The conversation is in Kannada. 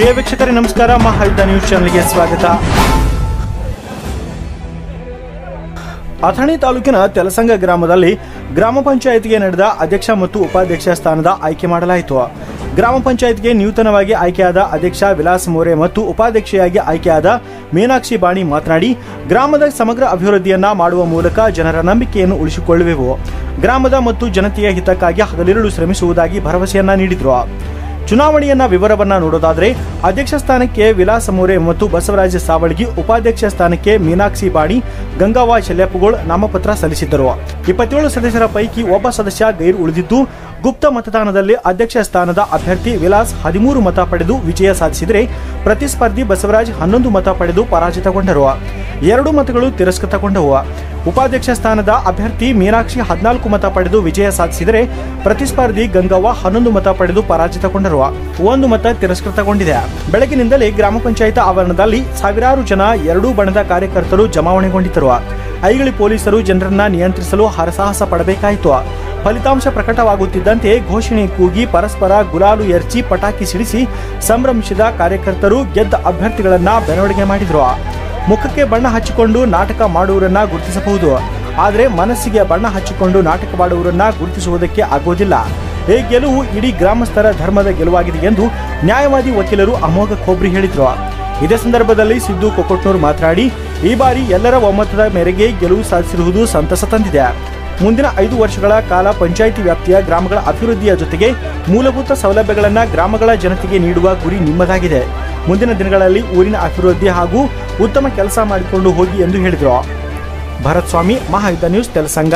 ಪ್ರಿಯ ವೀಕ್ಷಕರೇ, ನಮಸ್ಕಾರ. ಮಹಾಯುದ್ಧ ನ್ಯೂಸ್ ಚಾನೆಲ್ಗೆ ಸ್ವಾಗತ. ಅಥಣಿ ತಾಲೂಕಿನ ತೆಲಸಂಗ ಗ್ರಾಮದಲ್ಲಿ ಗ್ರಾಮ ಪಂಚಾಯತ್ಗೆ ನಡೆದ ಅಧ್ಯಕ್ಷ ಮತ್ತು ಉಪಾಧ್ಯಕ್ಷ ಸ್ಥಾನದ ಆಯ್ಕೆ ಮಾಡಲಾಯಿತು. ಗ್ರಾಮ ಪಂಚಾಯತ್ಗೆ ನೂತನವಾಗಿ ಆಯ್ಕೆಯಾದ ಅಧ್ಯಕ್ಷ ವಿಲಾಸ್ ಮೋರೆ ಮತ್ತು ಉಪಾಧ್ಯಕ್ಷೆಯಾಗಿ ಆಯ್ಕೆಯಾದ ಮೀನಾಕ್ಷಿ ಬಾಣಿ ಮಾತನಾಡಿ, ಗ್ರಾಮದ ಸಮಗ್ರ ಅಭಿವೃದ್ಧಿಯನ್ನ ಮಾಡುವ ಮೂಲಕ ಜನರ ನಂಬಿಕೆಯನ್ನು ಉಳಿಸಿಕೊಳ್ಳುವೆವು. ಗ್ರಾಮದ ಮತ್ತು ಜನತೆಯ ಹಿತಕ್ಕಾಗಿ ಹಗಲಿರುಳು ಶ್ರಮಿಸುವುದಾಗಿ ಭರವಸೆಯನ್ನ ನೀಡಿದರು. ಚುನಾವಣೆಯನ್ನ ವಿವರವನ್ನ ನೋಡೋದಾದ್ರೆ ಅಧ್ಯಕ್ಷ ಸ್ಥಾನಕ್ಕೆ ವಿಲಾಸ ಮೋರೆ ಮತ್ತು ಬಸವರಾಜ ಸಾವಳಗಿ, ಉಪಾಧ್ಯಕ್ಷ ಸ್ಥಾನಕ್ಕೆ ಮೀನಾಕ್ಷಿ ಬಾಣಿ, ಗಂಗಾವಾ ಶಲ್ಯಪ್ಪಗೋಳ್ ನಾಮಪತ್ರ ಸಲ್ಲಿಸಿದ್ದರು. ಇಪ್ಪತ್ತೇಳು ಸದಸ್ಯರ ಪೈಕಿ ಒಬ್ಬ ಸದಸ್ಯ ಗೈರು ಉಳಿದಿದ್ದು, ಗುಪ್ತ ಮತದಾನದಲ್ಲಿ ಅಧ್ಯಕ್ಷ ಸ್ಥಾನದ ಅಭ್ಯರ್ಥಿ ವಿಲಾಸ್ ಹದಿಮೂರು ಮತ ಪಡೆದು ವಿಜಯ ಸಾಧಿಸಿದರೆ ಪ್ರತಿಸ್ಪರ್ಧಿ ಬಸವರಾಜ್ ಹನ್ನೊಂದು ಮತ ಪಡೆದು ಪರಾಜಿತಗೊಂಡರು. ಎರಡು ಮತಗಳು ತಿರಸ್ಕೃತಗೊಂಡವು. ಉಪಾಧ್ಯಕ್ಷ ಸ್ಥಾನದ ಅಭ್ಯರ್ಥಿ ಮೀನಾಕ್ಷಿ ಹದಿನಾಲ್ಕು ಮತ ಪಡೆದು ವಿಜಯ ಸಾಧಿಸಿದರೆ ಪ್ರತಿಸ್ಪರ್ಧಿ ಗಂಗವ್ವ ಹನ್ನೊಂದು ಮತ ಪಡೆದು ಪರಾಜಿತಗೊಂಡರು. ಒಂದು ಮತ ತಿರಸ್ಕೃತಗೊಂಡಿದೆ. ಬೆಳಗಿನಿಂದಲೇ ಗ್ರಾಮ ಪಂಚಾಯತ್ ಆವರಣದಲ್ಲಿ ಸಾವಿರಾರು ಜನ ಎರಡೂ ಬಣದ ಕಾರ್ಯಕರ್ತರು ಜಮಾವಣೆಗೊಂಡಿದ್ದರು. ಐಗಳಿ ಪೊಲೀಸರು ಜನರನ್ನ ನಿಯಂತ್ರಿಸಲು ಹರಸಾಹಸ ಪಡಬೇಕಾಯಿತು. ಫಲಿತಾಂಶ ಪ್ರಕಟವಾಗುತ್ತಿದ್ದಂತೆ ಘೋಷಣೆ ಕೂಗಿ ಪರಸ್ಪರ ಗುಲಾಲು ಎರಚಿ ಪಟಾಕಿ ಸಿಡಿಸಿ ಸಂಭ್ರಮಿಸಿದ ಕಾರ್ಯಕರ್ತರು ಗೆದ್ದ ಅಭ್ಯರ್ಥಿಗಳನ್ನ ಬೆರವಣಿಗೆ ಮಾಡಿದ್ರು. ಮುಖಕ್ಕೆ ಬಣ್ಣ ಹಚ್ಚಿಕೊಂಡು ನಾಟಕ ಮಾಡುವವರನ್ನ ಗುರುತಿಸಬಹುದು. ಆದರೆ ಮನಸ್ಸಿಗೆ ಬಣ್ಣ ಹಚ್ಚಿಕೊಂಡು ನಾಟಕ ಮಾಡುವವರನ್ನ ಗುರುತಿಸುವುದಕ್ಕೆ ಆಗೋದಿಲ್ಲ. ಈ ಗೆಲುವು ಇಡೀ ಗ್ರಾಮಸ್ಥರ ಧರ್ಮದ ಗೆಲುವಾಗಿದೆ ಎಂದು ನ್ಯಾಯವಾದಿ ವಕೀಲರು ಅಮೋಘ ಖೋಬ್ರಿ ಹೇಳಿದರು. ಇದೇ ಸಂದರ್ಭದಲ್ಲಿ ಸಿದ್ದು ಕೊಕೊಟ್ನೂರ್ ಮಾತನಾಡಿ, ಈ ಬಾರಿ ಎಲ್ಲರ ಒಮ್ಮತದ ಮೇರೆಗೆ ಗೆಲುವು ಸಾಧಿಸಿರುವುದು ಸಂತಸ ತಂದಿದೆ. ಮುಂದಿನ ಐದು ವರ್ಷಗಳ ಕಾಲ ಪಂಚಾಯಿತಿ ವ್ಯಾಪ್ತಿಯ ಗ್ರಾಮಗಳ ಅಭಿವೃದ್ಧಿಯ ಜೊತೆಗೆ ಮೂಲಭೂತ ಸೌಲಭ್ಯಗಳನ್ನು ಗ್ರಾಮಗಳ ಜನತೆಗೆ ನೀಡುವ ಗುರಿ ನಿಮ್ಮದಾಗಿದೆ. ಮುಂದಿನ ದಿನಗಳಲ್ಲಿ ಊರಿನ ಅಭಿವೃದ್ಧಿ ಹಾಗೂ ಉತ್ತಮ ಕೆಲಸ ಮಾಡಿಕೊಂಡು ಹೋಗಿ ಎಂದು ಹೇಳಿದರು. ಭರತ್ ಸ್ವಾಮಿ, ಮಹಾಯುದ್ಧ ನ್ಯೂಸ್, ತೆಲಸಂಗ.